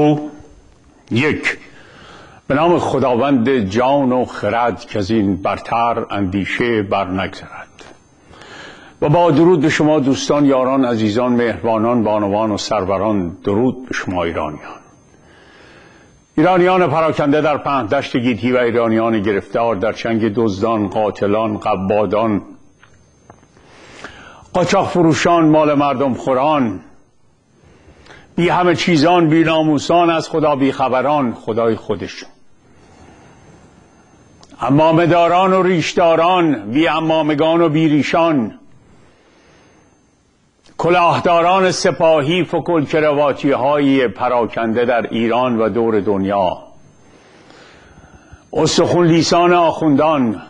او یک. به نام خداوند جان و خرد که از این برتر اندیشه بر نگذرد و با درود به شما دوستان یاران عزیزان مهربانان بانوان و سروران درود به شما ایرانیان. ایرانیان پراکنده در پهن دشت گیتی و ایرانیان گرفتار در چنگ دزدان قاتلان قبادان قاچاق فروشان مال مردم خوران بی همه چیزان بی ناموسان از خدا بی خبران خدای خودشون. امامداران و ریشداران بی امامگان و بی ریشان. کلاهداران سپاهی فکل کرواتی های پراکنده در ایران و دور دنیا. استخون لیسان آخوندان.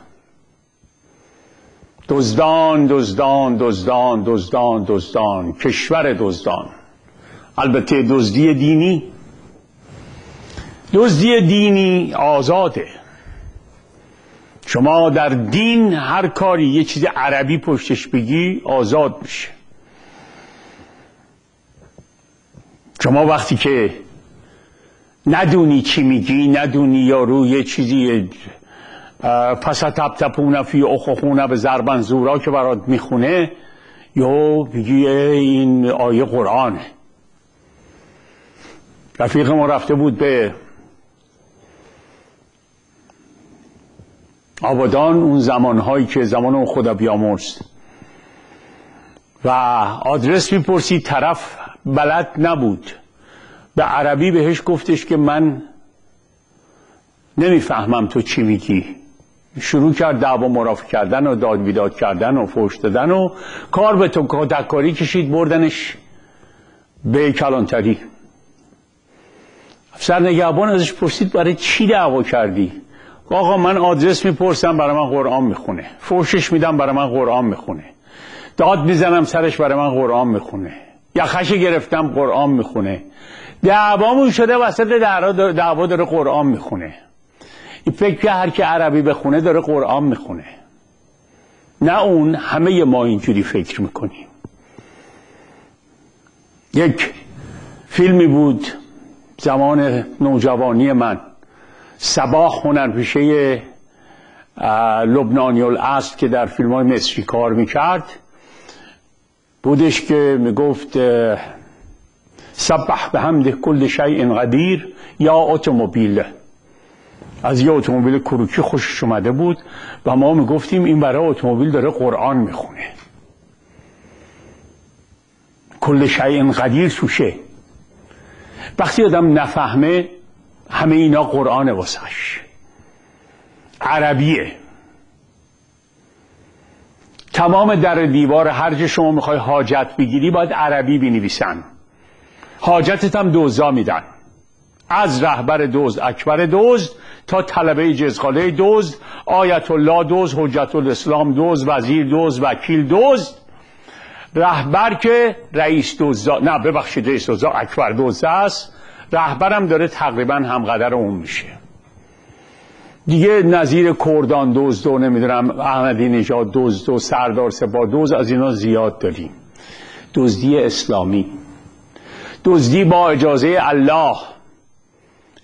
دزدان دزدان دزدان دزدان دزدان. کشور دزدان. البته دزدی دینی. دزدی دینی آزاده. شما در دین هر کاری یه چیز عربی پشتش بگی آزاد میشه. شما وقتی که ندونی چی میگی ندونی یا روی چیزی پس تپ تپونه فی اخخونه به زربن زورا که برات می‌خونه یا بگی این آیه قرآنه. رفیق ما رفته بود به آبادان اون زمانهایی که زمان اون خدا بیامرز. و آدرس می‌پرسید طرف بلد نبود. به عربی بهش گفتش که من نمی‌فهمم تو چی میگی. شروع کرد دعوا مرافع کردن و داد بیداد کردن و فوش دادن و کار به تو دکاری کشید بردنش به کلانتری. افسر نگهبان ازش پرسید برای چی دعوا کردی؟ آقا من آدرس می‌پرسم برای من قرآن می‌خونه. فوشش میدم برای من قرآن می‌خونه. داد می‌زنم سرش برای من قرآن می‌خونه. یخش گرفتم قرآن می‌خونه. دعوامون شده وسط دعوا داره قرآن می‌خونه. این فکر که هر که عربی بخونه داره قرآن می‌خونه. نه اون همه ما اینجوری فکر می‌کنیم. یک فیلمی بود زمان نوجوانی من. سباه هنرپیشه لبنانی الاصل که در فیلم های مصری کار می‌کرد. بودش که می‌گفت سبح به حمد کل شیء قدیر یا اتومبیل. از یه اتومبیل کروکی خوشش اومده بود و ما می‌گفتیم این برای اتومبیل داره قرآن می‌خونه. کل شیء قدیر سوشه. وقتی آدم نفهمه همه اینا قرآن واسش عربیه. تمام در دیوار هر جا شما می‌خوای حاجت بگیری باید عربی بنویسن. حاجتت هم دوزا میدن. از رهبر دوز اکبر دوز تا طلبه جزخاله دوز آیت الله دوز حجت الاسلام دوز وزیر دوز وکیل دوز. رهبر که رئیس دوزا نه ببخشید رئیس دوزا اکبر دوز است. رهبرم داره تقریبا همقدر اون میشه. دیگه نظیر کردان دزد و نمی‌دونم احمدی نژاد دزد و سردار سپاه دوز از اینا زیاد داریم. دزدی اسلامی. دزدی با اجازه الله.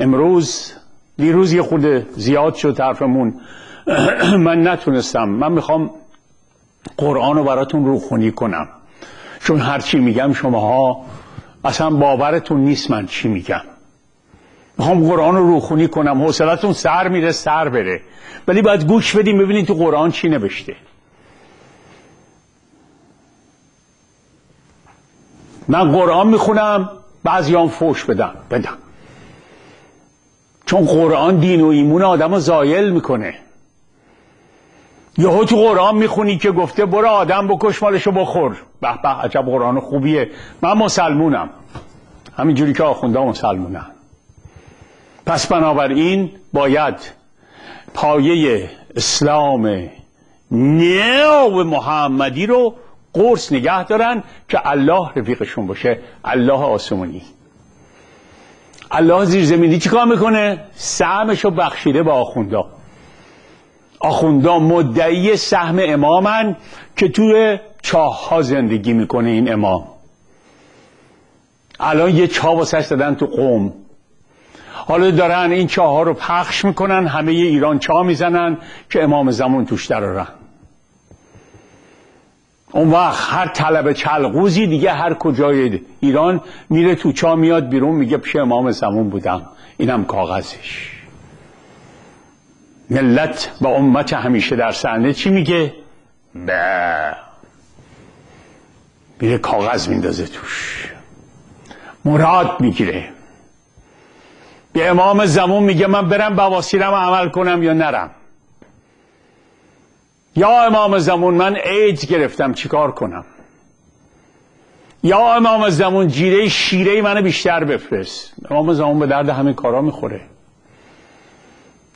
امروز دیروز یه خود زیاد شد طرفمون من نتونستم. من می‌خوام قرآن رو براتون روخونی کنم. چون هرچی میگم شماها اصلا باورتون نیست من چی میگم. می‌خوام قرآن رو روخونی کنم حوصلتون سر میره سر بره. ولی باید گوش بدیم ببینید تو قرآن چی نوشته. من قرآن می‌خونم بعضی هم فوش بدم بدم چون قرآن دین و ایمون آدم رو زایل می‌کنه. یهو تو قرآن می‌خونی که گفته برو آدم بکش مالشو بخور. به به عجب قرآن خوبیه. من مسلمونم. همینجوری که آخونده مسلمونم. پس بنابراین باید پایه اسلام نیو محمدی رو قرص نگه دارن که الله رفیقشون باشه. الله آسمانی الله زیر زمینی چیکار می‌کنه؟ سهمشو بخشیده به آخوندا آخوندا مدعی سهم امامن که توی چاه ها زندگی می‌کنه این امام. الان یه چاه واسش دادن تو قوم. حالا دارن این چاه ها رو پخش می‌کنن همه ایران چاه می‌زنن که امام زمان توش درارن اون وقت هر طلب چلغوزی دیگه هر کجای ایران میره تو چا میاد بیرون میگه پیش امام زمان بودم. اینم کاغذش. ملت با امت همیشه در صحنه چی میگه؟ به میره کاغذ میندازه توش. مراد می‌گیره. به امام زمان میگه من برم بواسیرم عمل کنم یا نرم. یا امام زمان من ایدز گرفتم چیکار کنم؟ یا امام زمان جیره شیره منو بیشتر بفرست. امام زمان به درد همه کارا می‌خوره.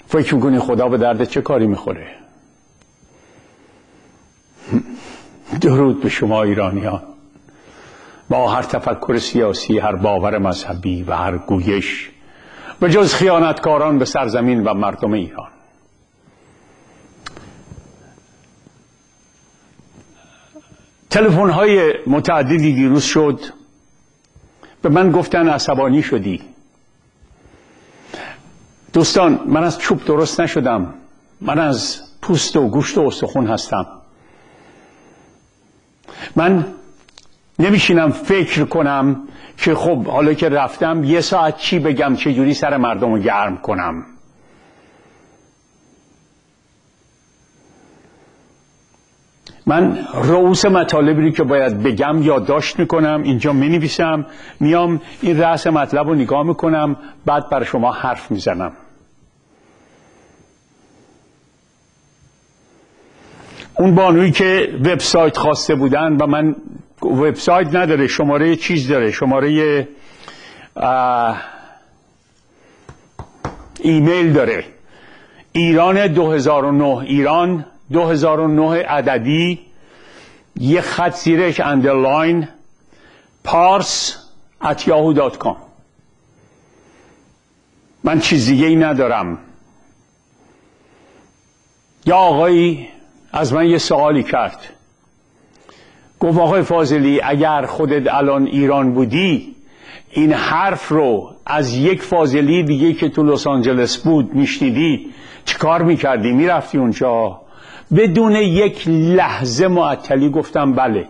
فکر می‌کنی خدا به درد چه کاری می‌خوره؟ درود به شما ایرانیان. با هر تفکر سیاسی هر باور مذهبی و هر گویش به جز خیانتکاران به سرزمین و مردم ایران. تلفن های متعددی دیروز شد. به من گفتن عصبانی شدی. دوستان من از چوب درست نشدم. من از پوست و گوشت و استخون هستم. من نمیشینم فکر کنم که خب حالا که رفتم یه ساعت چی بگم چه جوری سر مردم رو گرم کنم. من رؤوس مطالبی که باید بگم یادداشت می‌کنم اینجا می‌نویسم میام این رأس مطلب رو نگاه می‌کنم بعد بر شما حرف می‌زنم. اون بانویی که وبسایت خواسته بودن و من وبسایت نداره شماره چیز داره؟ شماره ایمیل داره. ایران 2009 ایران 2009 عددی یه خط زیرش underline پارس at yahoo.com من چیز دیگه ای ندارم. یا آقایی از من یه سوالی کرد. گفت آقای فاضلی اگر خودت الان ایران بودی این حرف رو از یک فاضلی دیگه که تو لس آنجلس بود میشنیدی چیکار می‌کردی؟ می‌رفتی اونجا؟ بدون یک لحظه معطلی گفتم بله.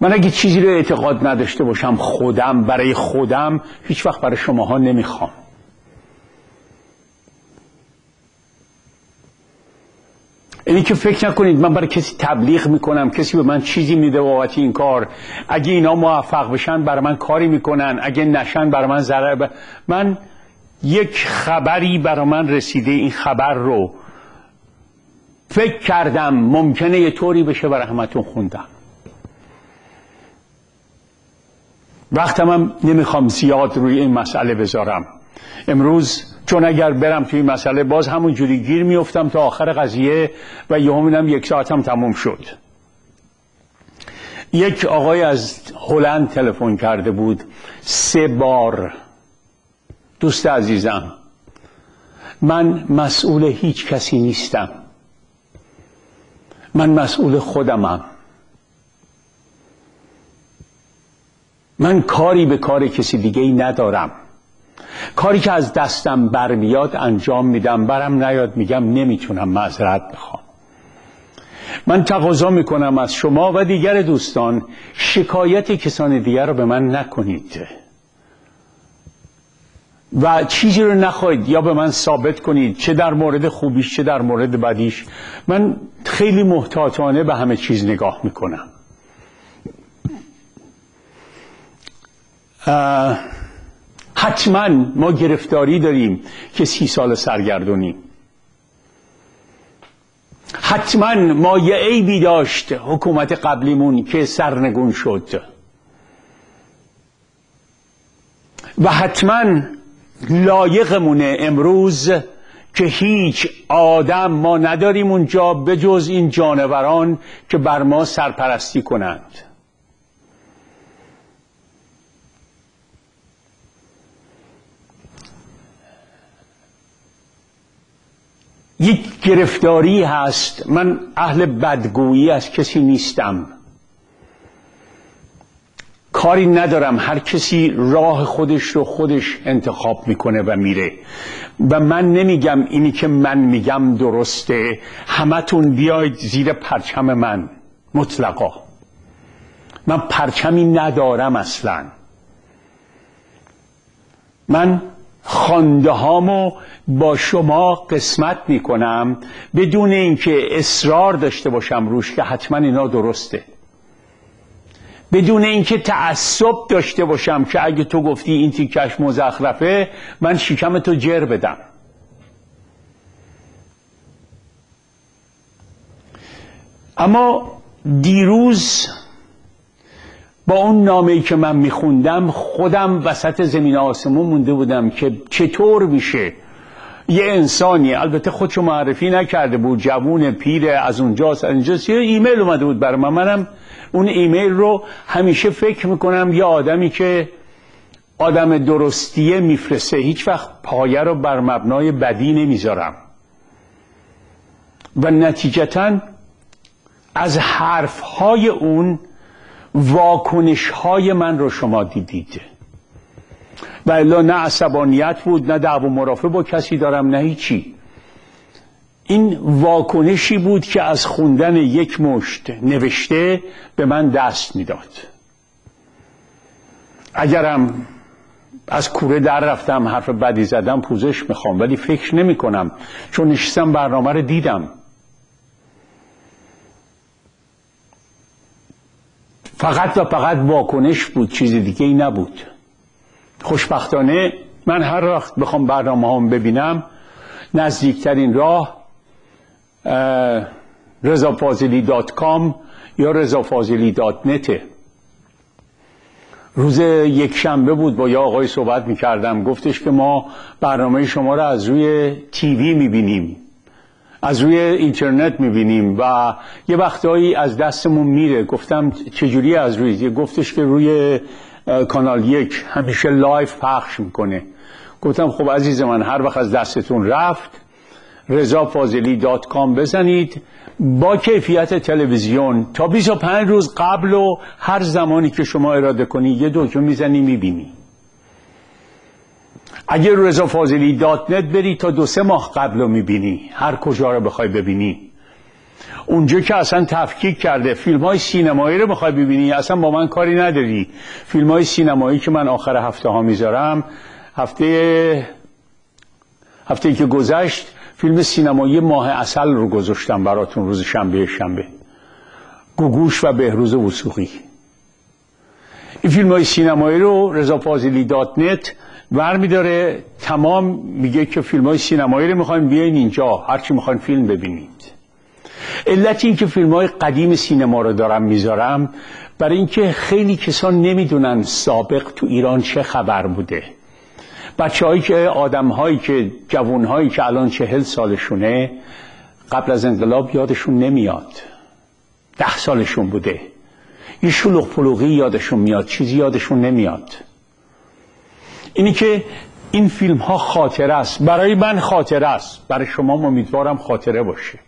من اگه چیزی رو اعتقاد نداشته باشم خودم برای خودم هیچ وقت برای شماها نمی‌خوام. اینی که فکر نکنید من برای کسی تبلیغ می‌کنم کسی به من چیزی میده بابت این کار. اگه اینا موفق بشن برای من کاری می‌کنن. اگه نشن برای من ضرر ب... من یک خبری برای من رسیده این خبر رو فکر کردم ممکنه یه طوری بشه برای همتون خوندم. وقتم هم نمی‌خوام زیاد روی این مسئله بذارم. امروز چون اگر برم توی مسئله باز همون جوری گیر میفتم تا آخر قضیه و یه همینم یک ساعتم تموم شد. یک آقای از هلند تلفن کرده بود سه بار. دوست عزیزم من مسئول هیچ کسی نیستم. من مسئول خودمم. من کاری به کار کسی دیگه ای ندارم. کاری که از دستم برمیاد انجام میدم برم نیاد میگم نمی‌تونم معذرت بخوام من تقاضا می‌کنم از شما و دیگر دوستان شکایت کسان دیگر رو به من نکنید. و چیزی رو نخواهید یا به من ثابت کنید چه در مورد خوبیش چه در مورد بدیش. من خیلی محتاطانه به همه چیز نگاه می‌کنم. حتما ما گرفتاری داریم که سی سال سرگردونیم حتما ما یه عیبی داشت حکومت قبلیمون که سرنگون شد. و حتما لایقمونه امروز که هیچ آدم ما نداریم اونجا به جز این جانوران که بر ما سرپرستی کنند. یک گرفتاری هست. من اهل بدگویی از کسی نیستم. کاری ندارم. هر کسی راه خودش رو خودش انتخاب می‌کنه و میره. و من نمیگم اینی که من میگم درسته. همتون بیاید زیر پرچم من. مطلقا. من پرچمی ندارم اصلا. من خانده هامو با شما قسمت می‌کنم. بدون اینکه اصرار داشته باشم روش که حتما اینا درسته. بدون اینکه تعصب داشته باشم که اگه تو گفتی این تیکش مزخرفه من شکم تو جر بدم. اما دیروز با اون نامه‌ای که من میخوندم خودم وسط زمین آسمون مونده بودم که چطور میشه یه انسانی البته خودشو معرفی نکرده بود جوون پیر از اونجاست از اینجاست یه ایمیل اومده بود برای من. منم اون ایمیل رو همیشه فکر می‌کنم یه آدمی که آدم درستیه میفرسته. هیچ وقت پایه رو بر مبنای بدی نمی‌ذارم. و نتیجتا از حرفهای اون واکنش های من رو شما دیدید. و الا نه عصبانیت بود نه دعو مرافع با کسی دارم نه هیچی. این واکنشی بود که از خوندن یک مشت نوشته به من دست می‌داد. اگرم از کوره در رفتم حرف بدی زدم پوزش می‌خوام ولی فکر نمی کنم چون نشستم برنامه رو دیدم. فقط و فقط واکنش بود چیز دیگه ای نبود. خوشبختانه من هر وقت بخوام برنامه هم ببینم نزدیکترین راه رضا فاضلی dot com یا رضا فاضلی dot net ه روز یک شنبه بود با یا آقای صحبت می‌کردم. گفتش که ما برنامه شما را از روی TV می‌بینیم. از روی اینترنت می‌بینیم و یه وقتهایی از دستمون میره. گفتم چجوری از روی؟ گفتش که روی کانال یک همیشه live پخش می‌کنه. گفتم خب عزیز من هر وقت از دستتون رفت رضا فاضلی dot com بزنید. با کیفیت تلویزیون تا 25 روز قبل و هر زمانی که شما اراده کنی یه دکمه می‌زنی می‌بینی. اگر رضا فاضلی dot net بری تا دو سه ماه قبل رو می‌بینی. هر کجا رو بخوای ببینی. اونجا که اصلا تفکیک کرده فیلم های سینمایی رو بخوای ببینی اصلا با من کاری نداری. فیلم های سینمایی که من آخر هفته ها می‌ذارم هفته هفته که گذشت فیلم سینمایی ماه عسل رو گذاشتم براتون روز شنبه شنبه. گوگوش و بهروز وثوقی این فیلم های سینمایی رو رضا فاضلی dot net میذاره تمام میگه که فیلم های سینمایی رو می‌خوایم بیاین اینجا هرچی می‌خواین فیلم ببینید. علت این که فیلم های قدیم سینما رو دارم می‌ذارم برای اینکه خیلی کسان نمی‌دونن سابق تو ایران چه خبر بوده. بچه هایی که آدم هایی که جوون هایی که الان چهل سالشونه قبل از انقلاب یادشون نمیاد. ده سالشون بوده. یه شلوغ پلوغی یادشون میاد چیزی یادشون نمیاد. اینی که این فیلم ها خاطره است. برای من خاطره است. برای شما امیدوارم خاطره باشه.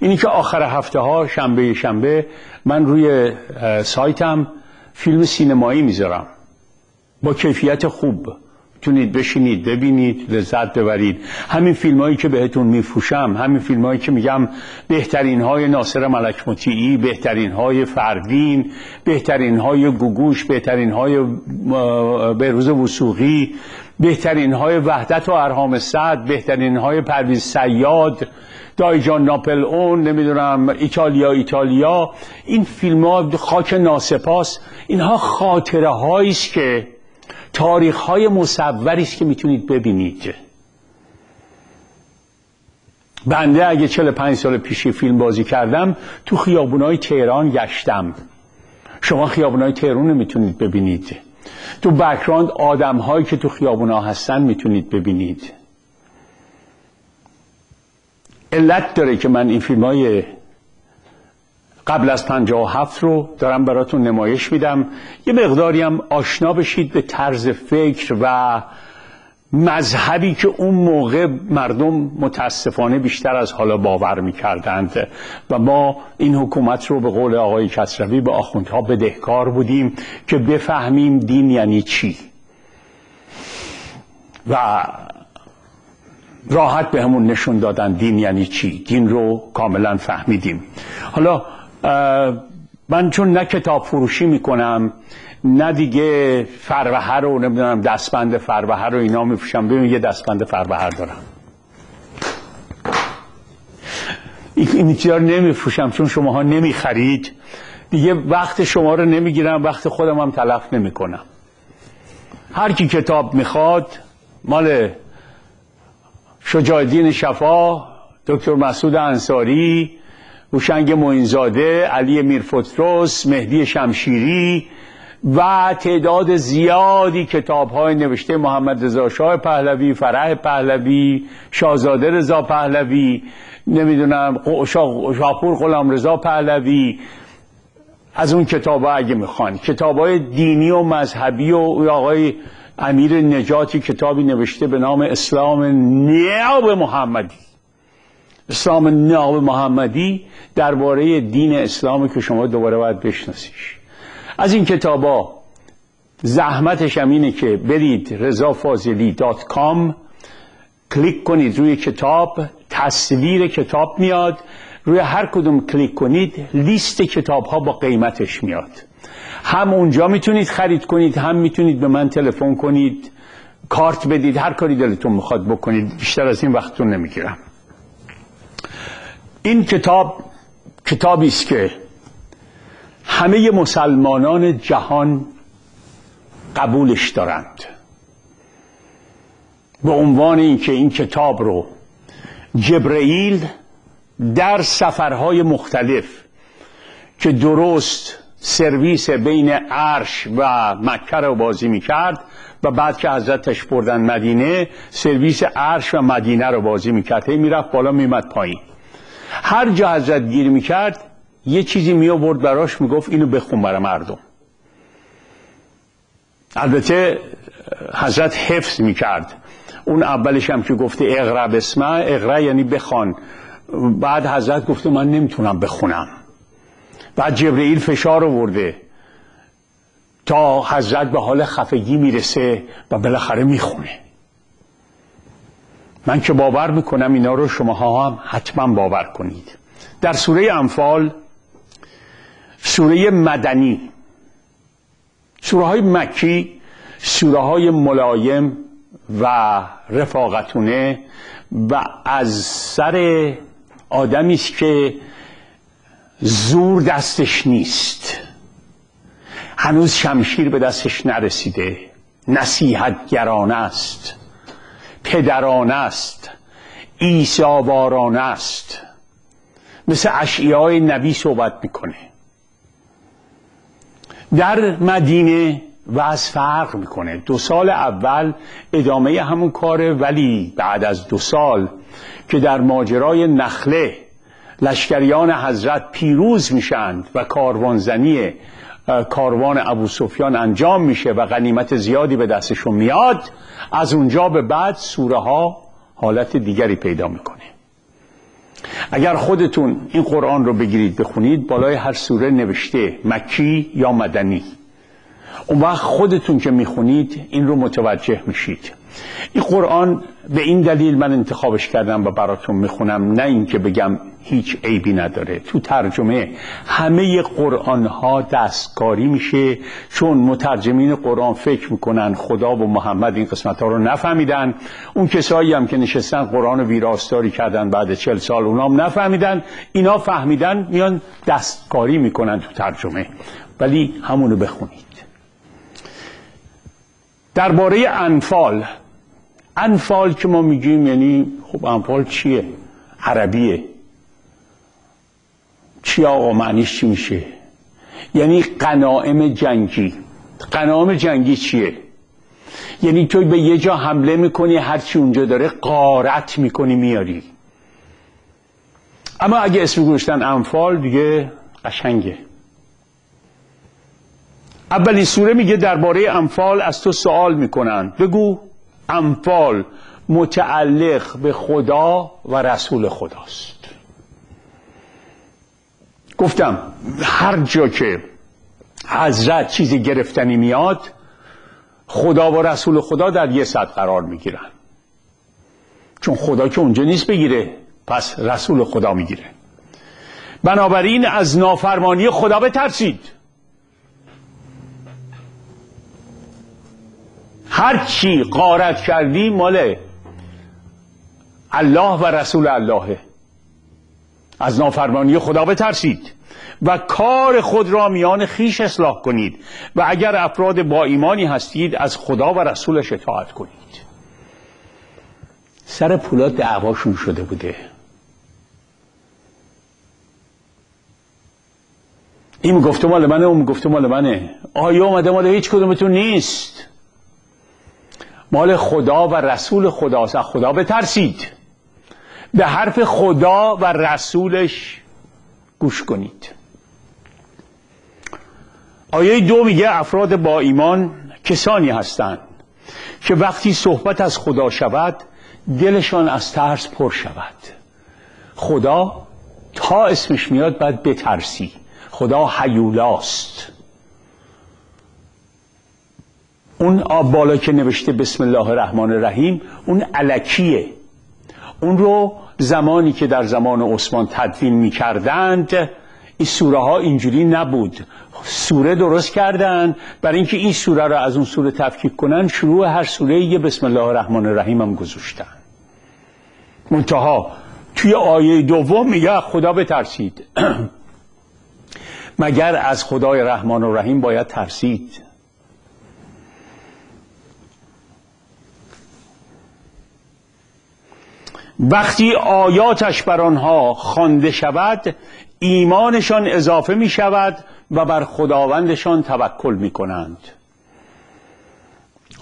اینی که آخر هفته ها شنبه شنبه من روی سایتم فیلم سینمایی می‌ذارم. با کیفیت خوب. تونید بشینید ببینید لذت ببرید. همین فیلم هایی که بهتون میفوشم همین فیلم هایی که میگم بهترین های ناصر ملک مطیعی بهترین های فردین بهترین های گوگوش بهترین های بهروز وسوقی بهترین های وحدت و ارهام صد بهترین های پرویز سیاد دایجان ناپل اون نمی‌دونم ایتالیا ایتالیا. این فیلم ها خاک ناسپاس. اینها خاطره است که تاریخ های مصوری است که می‌تونید ببینید. بنده اگه 45 سال پیشی فیلم بازی کردم تو خیابونای تهران گشتم. شما خیابونای تهران رو می‌تونید ببینید. تو بکراند آدم هایی که تو خیابونا هستن می‌تونید ببینید. علت داره که من این فیلم های قبل از هفت رو دارم براتون نمایش میدم. یه مقداری هم آشنا بشید به طرز فکر و مذهبی که اون موقع مردم متاسفانه بیشتر از حالا باور می‌کردند. و ما این حکومت رو به قول آقای کسروی به آخوندها بدهکار بودیم که بفهمیم دین یعنی چی. و راحت به همون نشون دادن دین یعنی چی. دین رو کاملا فهمیدیم. حالا من چون نه کتاب فروشی می‌کنم نه دیگه فروهر رو نمی‌دونم دستبند فروهر رو اینا میفروشم. ببین یه دستبند فروهر دارم. این چیزا رو نمیفروشم چون شماها نمی‌خرید. دیگه وقت شما رو نمی‌گیرم وقت خودم هم تلف نمی‌کنم. هر کی کتاب می‌خواد مال شجاع شفا دکتر مسعود انصاری هوشنگ موینزاده علی میرفتروس مهدی شمشیری و تعداد زیادی کتاب های نوشته محمد رضا شاه پهلوی فرح پهلوی شاهزاده رضا پهلوی نمی‌دونم شاپور غلام رضا پهلوی. از اون کتاب ها اگه می‌خوان. کتاب های دینی و مذهبی و آقای امیر نجاتی کتابی نوشته به نام اسلام ناب محمدی. اسلام ناب محمدی درباره دین اسلامی که شما دوباره باید بشناسیش. از این کتابا زحمتش هم اینه که برید رضا فاضلی dot com کلیک کنید روی کتاب تصویر کتاب میاد روی هر کدوم کلیک کنید لیست کتاب ها با قیمتش میاد. هم اونجا می‌تونید خرید کنید هم می‌تونید به من تلفن کنید کارت بدید هر کاری دلتون می‌خواد بکنید بیشتر از این وقتتون نمی‌گیرم. این کتاب کتابی است که همه مسلمانان جهان قبولش دارند. به عنوان اینکه این کتاب رو جبرئیل در سفرهای مختلف که درست سرویس بین عرش و مکه رو بازی می‌کرد و بعد که حضرتش بردن مدینه سرویس عرش و مدینه رو بازی می‌کرد. هی می‌رفت بالا میمد پایین. هر جا حضرت گیر می‌کرد یه چیزی می آورد براش می‌گفت اینو بخون برای مردم. البته حضرت حفظ می‌کرد. اون اولش هم که گفته اقرا بسمه اقرا یعنی بخوان. بعد حضرت گفته من نمی‌تونم بخونم. بعد جبرئیل فشار آورده تا حضرت به حال خفگی می‌رسه و بالاخره می‌خونه. من که باور می‌کنم اینا رو شما هم حتما باور کنید. در سوره انفال سوره مدنی سوره های مکی سوره های ملایم و رفاقتونه و از سر آدمی است که زور دستش نیست. هنوز شمشیر به دستش نرسیده. نصیحت گرانه است. پدرانه است. ایسابارانه است. مثل اشیای نبی صحبت می‌کنه. در مدینه از فرق می‌کنه. دو سال اول ادامه همون کاره ولی بعد از دو سال که در ماجرای نخله لشکریان حضرت پیروز میشند و کاروانزنی کاروان ابو سفیان انجام میشه و غنیمت زیادی به دستشون میاد. از اونجا به بعد سوره ها حالت دیگری پیدا می‌کنه. اگر خودتون این قرآن رو بگیرید بخونید بالای هر سوره نوشته مکی یا مدنی. اون وقت خودتون که می‌خونید این رو متوجه میشید. این قرآن به این دلیل من انتخابش کردم و براتون می‌خونم نه اینکه بگم هیچ عیبی نداره. تو ترجمه همه قرآن ها دستکاری میشه چون مترجمین قرآن فکر می‌کنن خدا و محمد این قسمت ها رو نفهمیدن. اون کسایی هم که نشستن قرآن ویراستاری کردن بعد چل سال اونام نفهمیدن. اینا فهمیدن میان دستکاری می‌کنن تو ترجمه. ولی همونو بخونید. درباره انفال انفال که ما میگیم یعنی خب انفال چیه؟ عربیه. چی آقا معنیش چی میشه؟ یعنی قنائم جنگی. قنائم جنگی چیه؟ یعنی تو به یه جا حمله می‌کنی هرچی اونجا داره قارت می‌کنی میاری. اما اگه اسم گوشتن انفال دیگه قشنگه. اولین سوره میگه درباره انفال از تو سوال می‌کنن. بگو. انفال متعلق به خدا و رسول خداست. گفتم هر جا که حضرت چیزی گرفتنی میاد خدا و رسول خدا در یه صد قرار می‌گیرن. چون خدا که اونجا نیست بگیره پس رسول خدا می‌گیره. بنابراین از نافرمانی خدا بترسید. هر چی قارت کردی مال الله و رسول اللهه. از نافرمانی خدا بترسید و کار خود را میان خیش اصلاح کنید و اگر افراد با ایمانی هستید از خدا و رسولش اطاعت کنید. سر پولاد دعواشون شده بوده. این گفته مال منه اون گفته مال منه. آیا اومده مال هیچ کدومتون نیست؟ مال خدا و رسول خداست خدا بترسید. به حرف خدا و رسولش گوش کنید. آیه دو میگه افراد با ایمان کسانی هستند که وقتی صحبت از خدا شود دلشان از ترس پر شود. خدا تا اسمش میاد باید بترسی. خدا حیولاست اون آب بالا که نوشته بسم الله الرحمن الرحیم اون علکیه. اون رو زمانی که در زمان عثمان تدوین می کردند این سوره ها اینجوری نبود. سوره درست کردن. برای اینکه این سوره را از اون سوره تفکیک کنن شروع هر سوره یه بسم الله الرحمن الرحیم هم گذاشتن. منتها توی آیه دوم میگه خدا بترسید. مگر از خدای رحمان و رحیم باید ترسید؟ وقتی آیاتش بر آنها خوانده شود ایمانشان اضافه می شود و بر خداوندشان توکل می کنند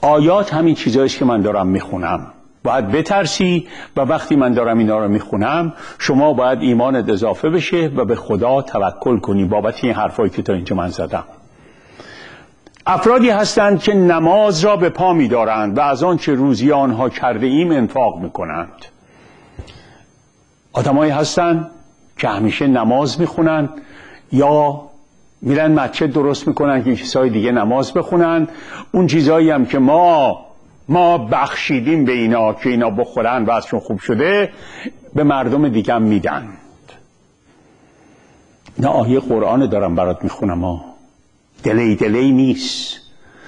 آیات همین چیزایی که من دارم می‌خونم. باید بترسی و وقتی من دارم اینا رو می‌خونم شما باید ایمانت اضافه بشه و به خدا توکل کنی. بابت این حرفایی که تا اینجا من زدم. افرادی هستند که نماز را به پا میدارند و از آنچه روزی آنها کرده ایم انفاق می‌کنند. آدمایی هستند که همیشه نماز می‌خونن یا میرن مسجد درست می‌کنن که کسای دیگه نماز بخونن. اون چیزایی هم که ما ما بخشیدیم به اینا که اینا بخورن و ازشون خوب شده به مردم دیگه هم میدن. نه آیه قرآن دارم برات می‌خونم ها دلی دلی نیست.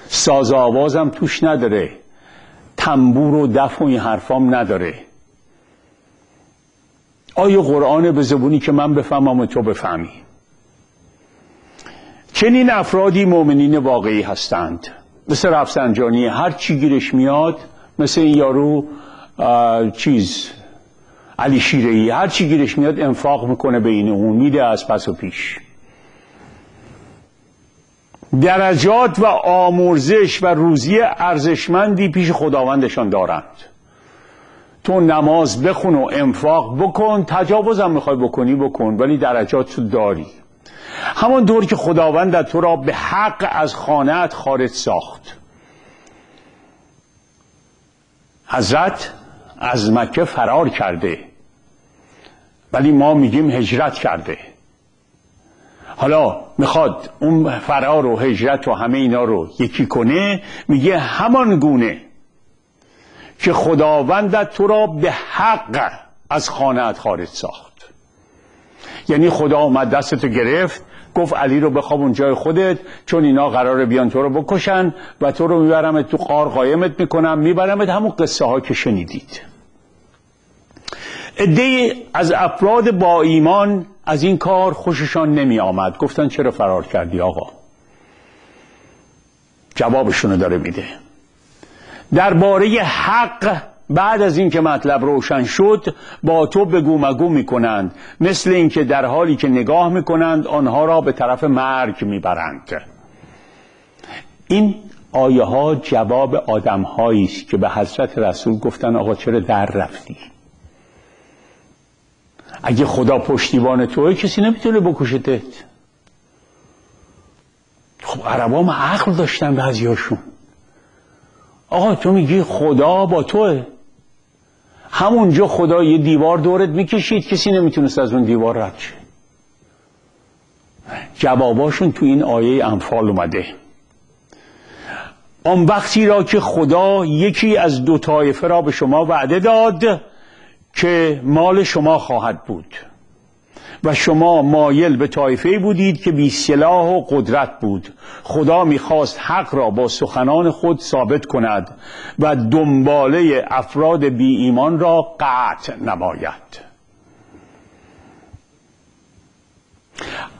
ساز آوازم توش نداره. تنبور و دف و این حرفام نداره. آیه قرآن به زبونی که من بفهمم و تو بفهمی؟ چنین افرادی مؤمنین واقعی هستند. مثل رفسنجانی هر چی گیرش میاد مثل این یارو چیز علی شیرهی هر چی گیرش میاد انفاق می‌کنه بین اون میده از پس و پیش. درجات و آمرزش و روزی ارزشمندی پیش خداوندشان دارند. تو نماز بخون و انفاق بکن تجاوزم می‌خوای بکنی بکن ولی درجات تو داری. همون دور که خداوند تو را به حق از خانهت خارج ساخت. حضرت از مکه فرار کرده. ولی ما میگیم هجرت کرده. حالا می‌خواد اون فرار و هجرت و همه اینا رو یکی کنه میگه همان گونه که خداوندت تو را به حق از خانهت خارج ساخت. یعنی خدا آمد دستتو گرفت گفت علی رو بخواب جای خودت چون اینا قراره بیان تو رو بکشن و تو رو میبرمت تو قار قایمت می‌کنم میبرمت همون قصه ها که شنیدید. عده از افراد با ایمان از این کار خوششان نمی آمد گفتن چرا فرار کردی آقا؟ جوابشونو داره میده. درباره حق بعد از اینکه مطلب روشن شد با تو بگو مگو می‌کنند. مثل اینکه در حالی که نگاه می‌کنند آنها را به طرف مرگ می‌برند. این آیه ها جواب آدم است که به حضرت رسول گفتن آقا چرا در رفتی؟ اگه خدا پشتیبان توی کسی نمی‌تونه بکشتت. خب عربا عقل داشتن بعضیاشون آقا تو میگی خدا با توه. همونجا خدا یه دیوار دورت می‌کشید کسی نمی‌تونست از اون دیوار رد شه. جواباشون تو این آیه انفال اومده. آن وقتی را که خدا یکی از دو طایفه را به شما وعده داد که مال شما خواهد بود. و شما مایل به طایفه بودید که بی سلاح و قدرت بود. خدا می‌خواست حق را با سخنان خود ثابت کند و دنباله افراد بی ایمان را قطع نماید.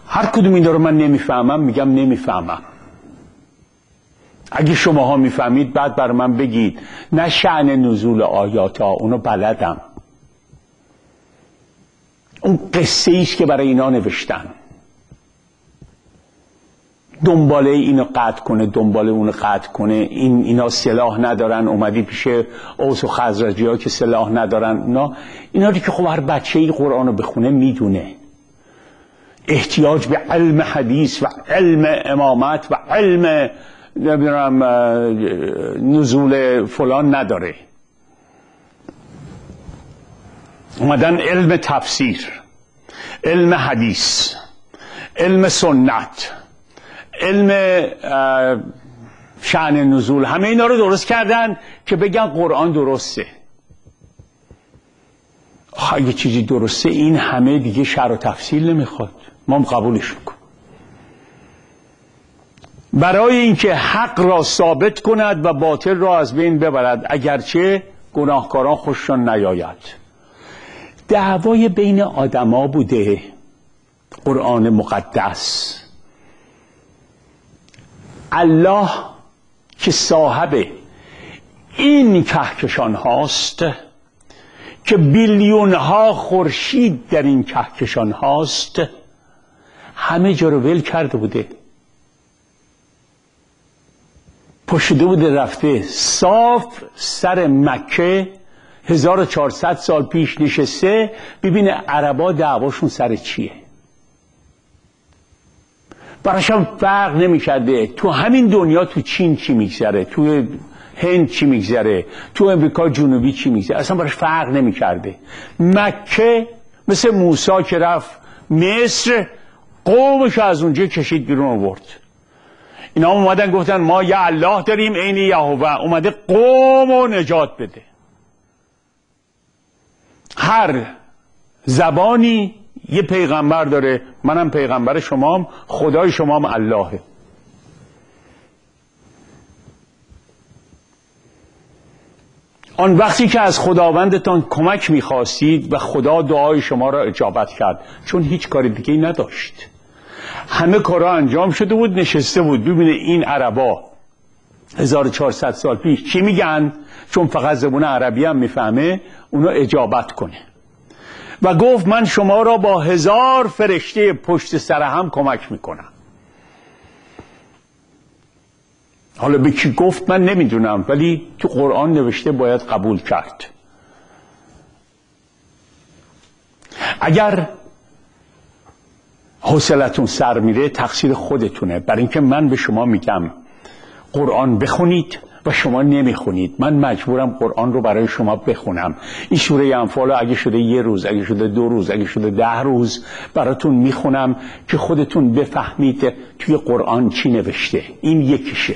هر کدوم این رو من نمی‌فهمم میگم نمی‌فهمم. اگه شماها می‌فهمید بعد بر من بگید. نه شعن نزول آیات ها اونو بلدم. اون قصه ایش که برای اینا نوشتن. دنباله اینو قطع کنه دنباله اونو قطع کنه. این اینا سلاح ندارن اومدی پیش اوس و خزرجی ها که سلاح ندارن. اینا اینا که خب هر بچه ای قرآن رو بخونه می‌دونه. احتیاج به علم حدیث و علم امامت و علم نزول فلان نداره. اومدن علم تفسیر علم حدیث علم سنت علم شعن نزول همه اینا رو درست کردن که بگن قرآن درسته. اگه چیزی درسته این همه دیگه شر و تفصیل نمی‌خواد. ما هم قبولش کن برای اینکه حق را ثابت کند و باطل را از بین ببرد اگرچه گناهکاران خوششان نیاید. دعوای بین آدما بوده. قرآن مقدس. الله که صاحب این کهکشان هاست که بیلیون ها خورشید در این کهکشان هاست. همه جا رو ول کرده بوده. پشده بوده رفته. صاف سر مکه 1400 سال پیش نشسته ببینه عربا دعواشون سر چیه. براش هم فرق نمی‌کرده. تو همین دنیا تو چین چی میگذره؟ تو هند چی میگذره؟ تو امریکا جنوبی چی میگذره؟ اصلا براش فرق نمی‌کرده. مکه مثل موسا که رفت مصر قومش از اونجا کشید بیرون آورد. اینا اومدن گفتن ما یه الله داریم عین یهوه. اومده قوم و نجات بده. هر زبانی یه پیغمبر داره. منم پیغمبر شمام خدای شمام اللهه. آن وقتی که از خداوندتان کمک می‌خواستید و خدا دعای شما را اجابت کرد چون هیچ کار دیگه نداشت. همه کارا انجام شده بود نشسته بود. ببینه این عربا 1400 سال پیش چی میگن؟ چون فقط زبون عربی هم می‌فهمه اونو اجابت کنه. و گفت من شما را با هزار فرشته پشت سر هم کمک می‌کنم. حالا به کی گفت من نمی‌دونم ولی تو قرآن نوشته باید قبول کرد. اگر حوصلتون سر میره تقصیر خودتونه. برای اینکه من به شما میگم قرآن بخونید و شما نمی‌خونید. من مجبورم قرآن رو برای شما بخونم. این سوره انفال اگه شده یه روز اگه شده دو روز اگه شده ده روز براتون می‌خونم که خودتون بفهمید توی قرآن چی نوشته. این یکیشه.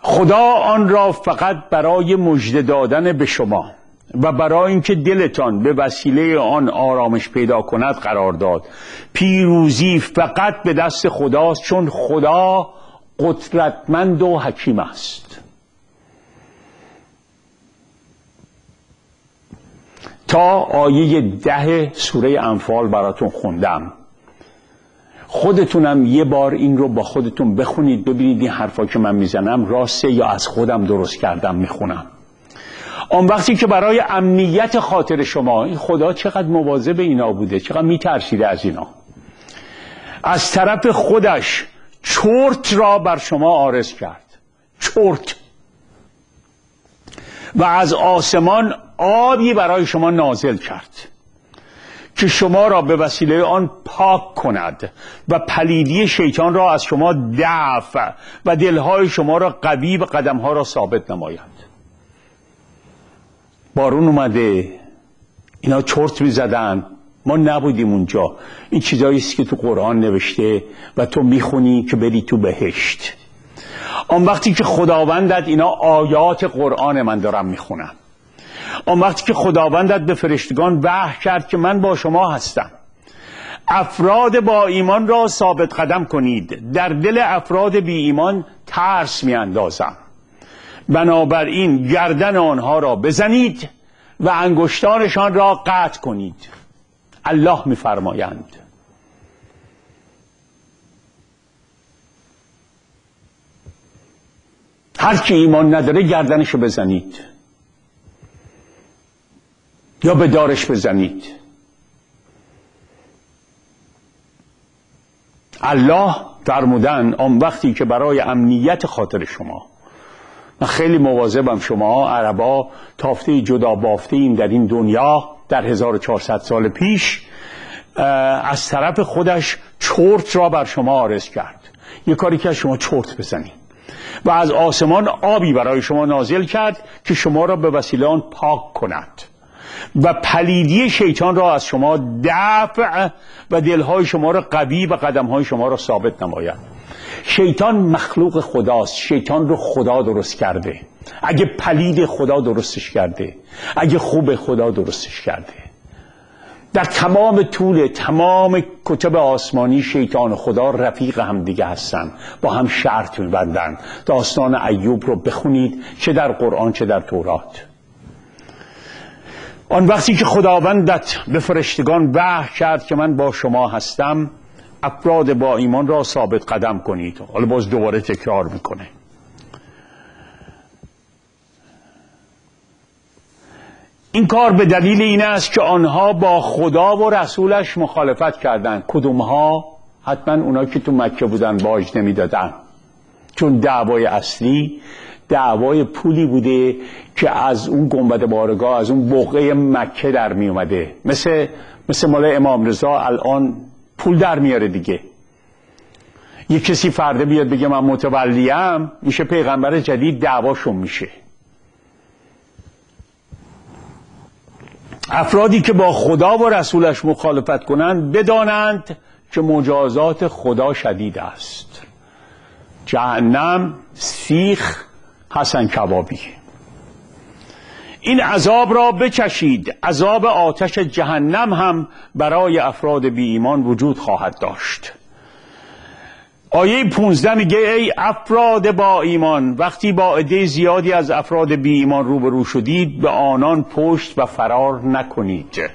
خدا آن را فقط برای مژده دادن به شما. و برای اینکه دلتان به وسیله آن آرامش پیدا کند قرار داد. پیروزی فقط به دست خداست چون خدا قدرتمند و حکیم است. تا آیه ده سوره انفال براتون خوندم. خودتونم یه بار این رو با خودتون بخونید ببینید این حرفا که من می‌زنم راسته یا از خودم درست کردم می‌خونم. آن وقتی که برای امنیت خاطر شما این خدا چقدر مواظب اینا بوده چقدر میترسیده از اینا. از طرف خودش چرت را بر شما آرز کرد. چرت. و از آسمان آبی برای شما نازل کرد که شما را به وسیله آن پاک کند و پلیدی شیطان را از شما دفع و دلهای شما را قوی و قدمها را ثابت نماید. بارون اومده. اینا چرت می‌زدن. ما نبودیم اونجا. این چیزایی است که تو قرآن نوشته و تو می‌خونی که بری تو بهشت. آن وقتی که خداوندت اینا آیات قرآن من دارم می‌خونم. آن وقتی که خداوندت به فرشتگان وحی کرد که من با شما هستم. افراد با ایمان را ثابت قدم کنید. در دل افراد بی ایمان ترس میاندازم. بنابراین گردن آنها را بزنید و انگشتانشان را قطع کنید. الله میفرمایند. هر کی ایمان نداره گردنشو بزنید. یا به دارش بزنید. الله فرمودن آن وقتی که برای امنیت خاطر شما من خیلی مواظبم شما عربا تافته جدا بافته ایم در این دنیا در 1400 سال پیش از طرف خودش چرت را بر شما آرز کرد. یه کاری که شما چرت بزنید و از آسمان آبی برای شما نازل کرد که شما را به وسیله آن پاک کند. و پلیدی شیطان را از شما دفع و دلهای شما را قوی و قدمهای شما را ثابت نماید. شیطان مخلوق خداست. شیطان رو خدا درست کرده. اگه پلید خدا درستش کرده. اگه خوب خدا درستش کرده. در تمام طول تمام کتب آسمانی شیطان و خدا رفیق هم دیگه هستن. با هم شرط میبندن داستان ایوب رو بخونید. چه در قرآن چه در تورات. آن وقتی که خداوندت به فرشتگان وحی کرد که من با شما هستم افراد با ایمان را ثابت قدم کنید. حالا باز دوباره تکرار می‌کنه. این کار به دلیل این است که آنها با خدا و رسولش مخالفت کردند. کدومها؟ حتما اونا که تو مکه بودن باج نمی‌دادن. چون دعوای اصلی دعوای پولی بوده که از اون گنبد بارگاه از اون بقعه مکه در می اومده مثل مثل مال امام رضا الان پول در میاره دیگه. یه کسی فرده بیاد بگه من متولیم میشه پیغمبر جدید دعواشون میشه. افرادی که با خدا و رسولش مخالفت کنند بدانند که مجازات خدا شدید است. جهنم سیخ حسن کبابی این عذاب را بچشید. عذاب آتش جهنم هم برای افراد بی ایمان وجود خواهد داشت. آیه 15 میگه ای افراد با ایمان وقتی با عده زیادی از افراد بی ایمان روبرو شدید به آنان پشت و فرار نکنید.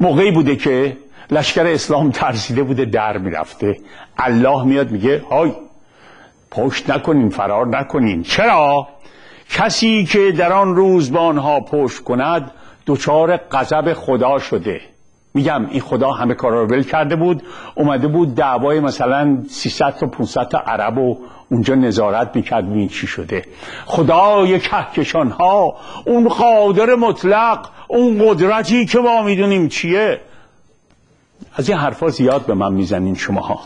موقعی بوده که لشکر اسلام ترسیده بوده در می‌رفته. الله میاد میگه های پشت نکنین فرار نکنین. چرا؟ کسی که در آن روز به آنها پشت کند دچار غضب خدا شده. میگم این خدا همه کارا رو ول کرده بود. اومده بود دعوای مثلا 300 تا 500 تا عرب و اونجا نظارت می‌کرد ببین چی شده. خدای کهکشان ها اون قادر مطلق اون قدرتی که ما می‌دونیم چیه. از این حرفا زیاد به من می‌زنین شماها.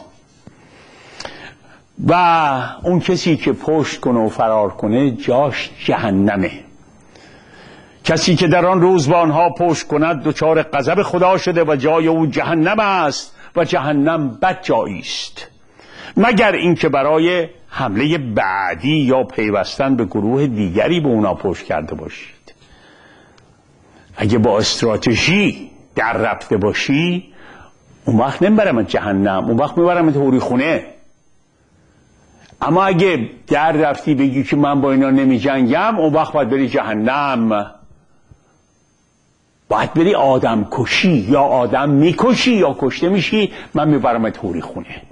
و اون کسی که پشت کنه و فرار کنه جاش جهنمه. کسی که در آن روز با آنها پشت کند دچار غضب خدا شده و جای او جهنم است و جهنم بد جایی است. مگر اینکه برای حمله بعدی یا پیوستن به گروه دیگری به اونا پشت کرده باشید. اگه با استراتژی در رفته باشی اون وقت نمی‌برم جهنم اون وقت می‌برم توری خونه. اما اگه در رفتی بگی که من با اینا نمی جنگم اون وقت باید بری جهنم. باید بری آدم کشی یا آدم می‌کشی یا کشته میشی من می‌برم توری خونه.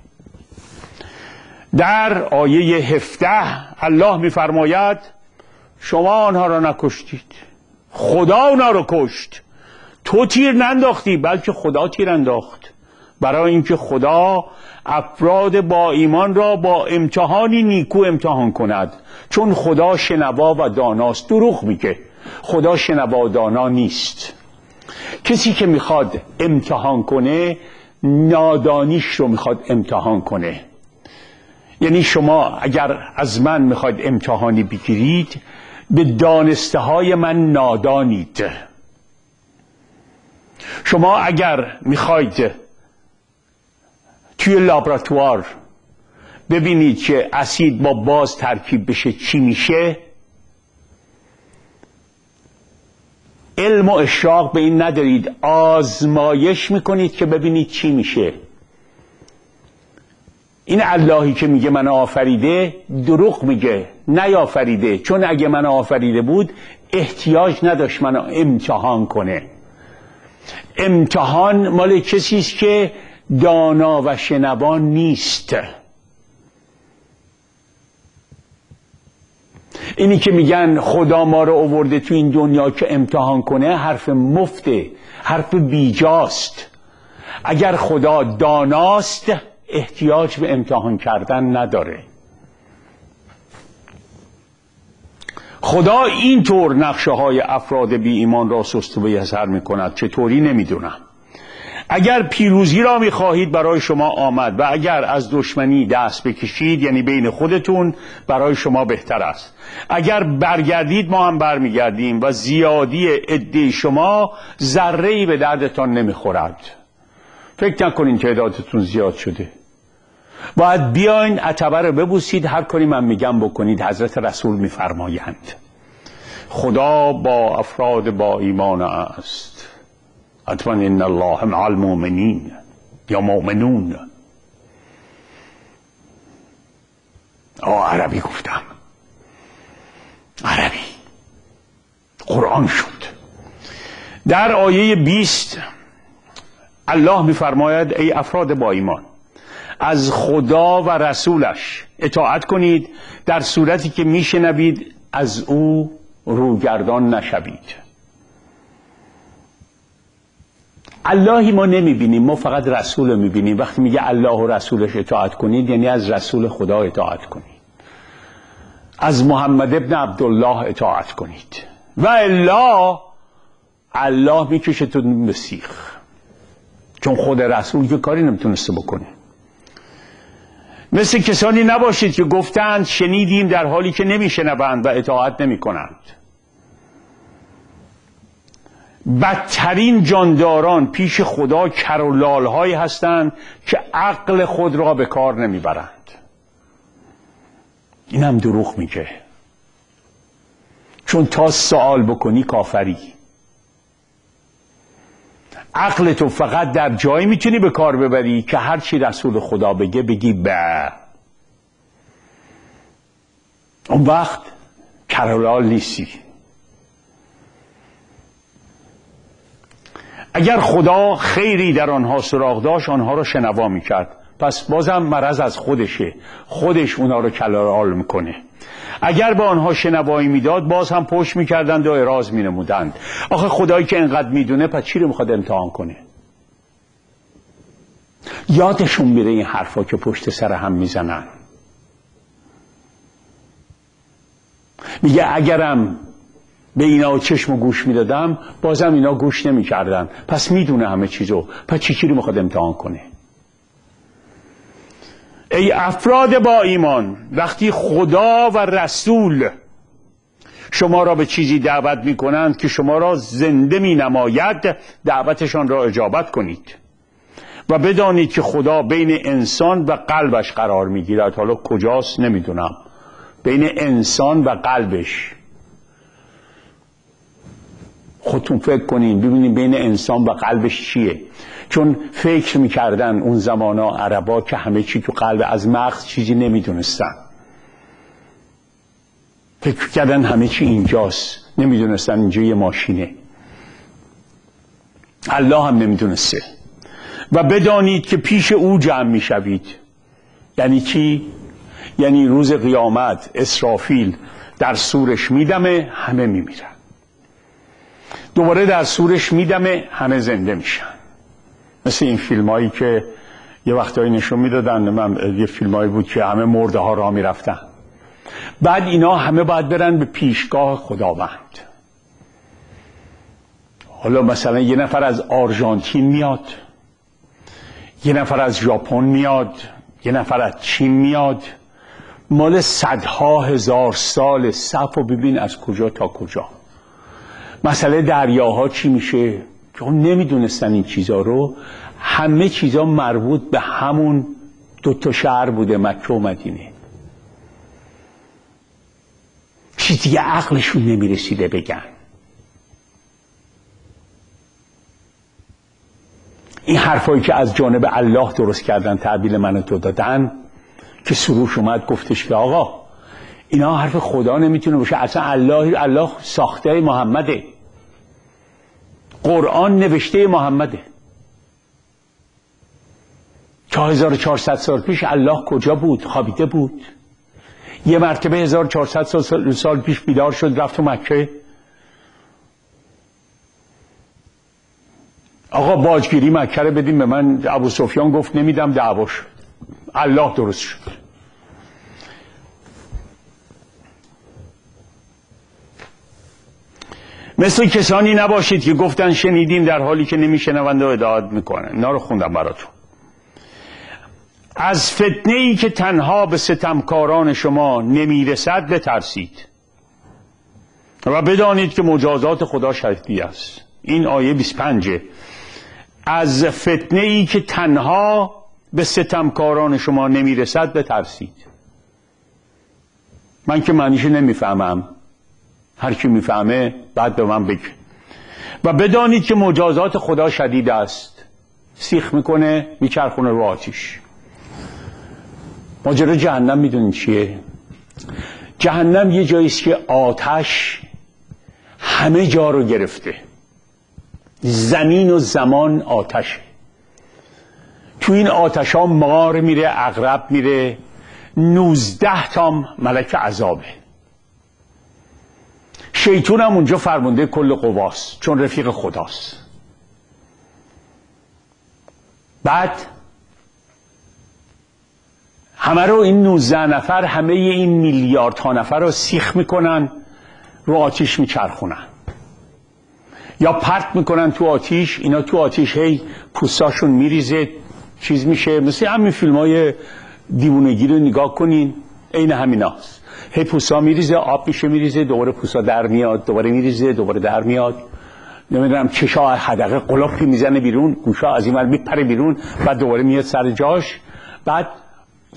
در آیه هفته الله میفرماید شما آنها را نکشتید. خدا آنها را کشت. تو تیر ننداختی بلکه خدا تیر انداخت. برای اینکه خدا افراد با ایمان را با امتحانی نیکو امتحان کند. چون خدا شنوا و داناست دروغ میگه. خدا شنوا و دانا نیست. کسی که می‌خواد امتحان کنه نادانیش رو می‌خواد امتحان کنه. یعنی شما اگر از من می‌خواید امتحانی بگیرید به دانسته های من نادانید. شما اگر می‌خواید توی لابراتوار ببینید که اسید با باز ترکیب بشه چی میشه. علم و اشراق به این ندارید. آزمایش می‌کنید که ببینید چی میشه. این اللهی که میگه من آفریده دروغ میگه نیافریده. چون اگه من آفریده بود احتیاج نداشت منو امتحان کنه. امتحان مال کسی است که دانا و شنوان نیست. اینی که میگن خدا ما رو اوورده تو این دنیا که امتحان کنه حرف مفته حرف بیجاست. اگر خدا داناست احتیاج به امتحان کردن نداره. خدا اینطور نقشه های افراد بی ایمان را و بیسر می کند چطوری نمی‌دونم. اگر پیروزی را می‌خواهید برای شما آمد و اگر از دشمنی دست بکشید یعنی بین خودتون برای شما بهتر است. اگر برگردید ما هم برمیگردیم و زیادی عده شما ذره به دردتان نمی‌خورد. فکر نکنین تعدادتون زیاد شده. باید بیاین عتبه رو ببوسید. هر کاری من میگم بکنید حضرت رسول میفرمایند. خدا با افراد با ایمان است. حتما ان الله مع المؤمنین یا مؤمنون آه عربی گفتم. عربی قرآن شد. در آیه بیست الله میفرماید ای افراد با ایمان از خدا و رسولش اطاعت کنید در صورتی که میشنوید از او روگردان نشوید. اللهی ما نمی‌بینیم ما فقط رسول رو می‌بینیم. وقتی میگه الله و رسولش اطاعت کنید یعنی از رسول خدا اطاعت کنید. از محمد ابن عبدالله اطاعت کنید. و الا الله می‌کشه تو به سیخ چون خود رسول که کاری نمی‌تونسته بکنه. مثل کسانی نباشید که گفتند شنیدیم در حالی که نمیشنوند و اطاعت نمی کنند بدترین جانداران پیش خدا کرولال هایی هستند که عقل خود را به کار نمی‌برند. این هم دروغ میگه. چون تا سوال بکنی کافری. عقل تو فقط در جایی می‌تونی به کار ببری که هرچی رسول خدا بگه بگی به اون وقت کرولال نیستی. اگر خدا خیری در آنها سراغ داشت آنها را شنوا می‌کرد. پس بازم مرض از خودشه. خودش اونا رو کلال می‌کنه. اگر به آنها شنوایی می‌داد باز هم پشت می‌کردند و اراز مینمودند. آخه خدایی که انقدر می‌دونه پس چی رو می‌خواد امتحان کنه؟ یادشون میره این حرفا که پشت سر هم می‌زنن. میگه اگرم به اینا چشم و گوش می‌دادم بازم اینا گوش نمی‌کردن. پس می‌دونه همه چیزو. پس چی رو می‌خواد امتحان کنه؟ ای افراد با ایمان وقتی خدا و رسول شما را به چیزی دعوت می کنند که شما را زنده می نماید دعوتشان را اجابت کنید. و بدانید که خدا بین انسان و قلبش قرار می گیرد حالا کجاست؟ نمی‌دونم. بین انسان و قلبش. خودتون فکر کنین ببینید بین انسان و قلبش چیه. چون فکر می‌کردن اون زمانا عربا که همه چی تو قلب از مغز چیزی نمی‌دونستن. فکر کردن همه چی اینجاست نمی‌دونستن اینجا یه ماشینه. الله هم نمی‌دونسته. و بدانید که پیش او جمع می‌شوید. یعنی چی؟ یعنی روز قیامت اسرافیل در سورش میدمه همه میمیرن. دوباره در سورش میدمه همه زنده میشن. مثل این فیلم هایی که یه وقتایی نشون می‌دادن من یه فیلم هایی بود که همه مرده ها را می‌رفتن. بعد اینا همه باید برن به پیشگاه خداوند. حالا مثلا یه نفر از آرژانتین میاد یه نفر از ژاپن میاد یه نفر از چین میاد. مال صدها هزار سال صف و ببین از کجا تا کجا. مسئله دریاها چی میشه؟ چون نمی‌دونستن این چیزا رو. همه چیزا مربوط به همون دو تا شهر بوده مکه و مدینه. چیز دیگه عقلشون نمی‌رسیده بگن. این حرفایی که از جانب الله درست کردن تعبیل من تو دادن که سروش اومد گفتش که آقا اینا حرف خدا نمی‌تونه باشه. اصلا الله الله ساخته محمده. قرآن نوشته محمده. تا 1400 سال پیش الله کجا بود؟ خوابیده بود. یه مرتبه 1400 سال, سال پیش بیدار شد رفت تو مکه. آقا باجگیری مکه رو بدیم به من. ابو سفیان گفت نمیدم دعواش الله درست شد. مثل کسانی نباشید که گفتن شنیدیم در حالی که نمیشنوند و ادعاد می‌کنن اینا رو خوندم براتون. از فتنه ای که تنها به ستمکاران شما نمی‌رسد بترسید. و بدانید که مجازات خدا شدید است. این آیه 25 از فتنه ای که تنها به ستمکاران شما نمی‌رسد بترسید. من که معنیش نمی‌فهمم. هر کی می‌فهمه بعد به من بگه و بدانید که مجازات خدا شدید است. سیخ می‌کنه میچرخونه رو آتیش. ماجرا جهنم می‌دونید چیه؟ جهنم یه جاییست که آتش همه جا رو گرفته. زمین و زمان آتشه تو این آتش ها مار میره اغرب میره. نوزده تام ملک عذابه. شیطون هم اونجا فرمونده کل قواست چون رفیق خداست. بعد همه رو این 19 نفر همه این میلیارد ها نفر رو سیخ می‌کنن رو آتیش میچرخونن. یا پرت می‌کنن تو آتیش اینا تو آتیش هی پوستاشون میریزه چیز میشه. مثل همین فیلم های دیوونگی رو نگاه کنین عین همین هاست هی پوستا میریزه آب میشه میریزه دوباره پوستا در میاد دوباره میریزه دوباره در میاد. نمی‌دونم چشا حدقه قلپی می‌زنه بیرون گوشا از این میپره بیرون بعد دوباره میاد سر جاش. بعد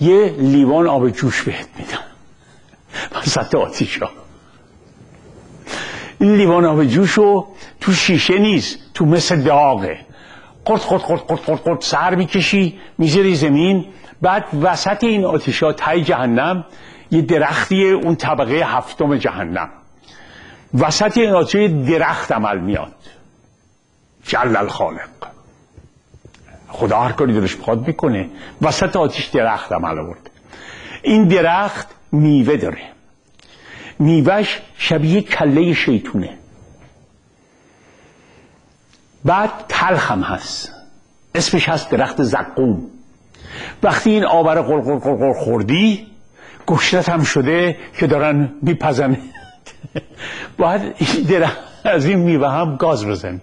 یه لیوان آب جوش بهت میدم. وسط آتیشا. این لیوان آب جوشو تو شیشه نیست تو مثل داغه. قرد قرد قرد قرد قرد قرد سر می‌کشی می‌ذاری زمین. بعد وسط این آتیشا تای جهنم یه درختی اون طبقه هفتم جهنم. وسط این آتیش درخت عمل میاد. جل الخالق خدا هر کاری دلش بخواد می‌کنه. وسط آتیش درخت عمل آورده این درخت میوه داره. میوهش شبیه کله شیطونه. بعد تلخ هم هست. اسمش هست درخت زقوم. وقتی این آبر قرقر قرقر خوردی گشتت هم شده که دارن میپزن باید این از این میوه هم گاز بزن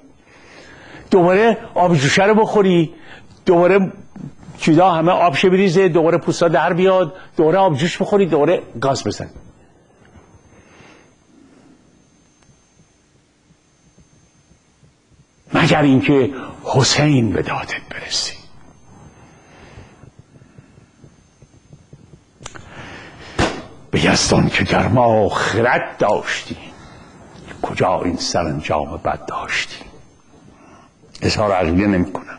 دوباره آب جوشه رو بخوری. دوباره چیزا همه آب بریزه دوباره پوستا در بیاد. دوباره آب جوش بخوری دوباره گاز بزن مگر اینکه حسین به دادت برسی. به یزدان که در ما خرد داشتی. کجا این سرانجام بد داشتی؟ اظهار عقیده نمی کنم.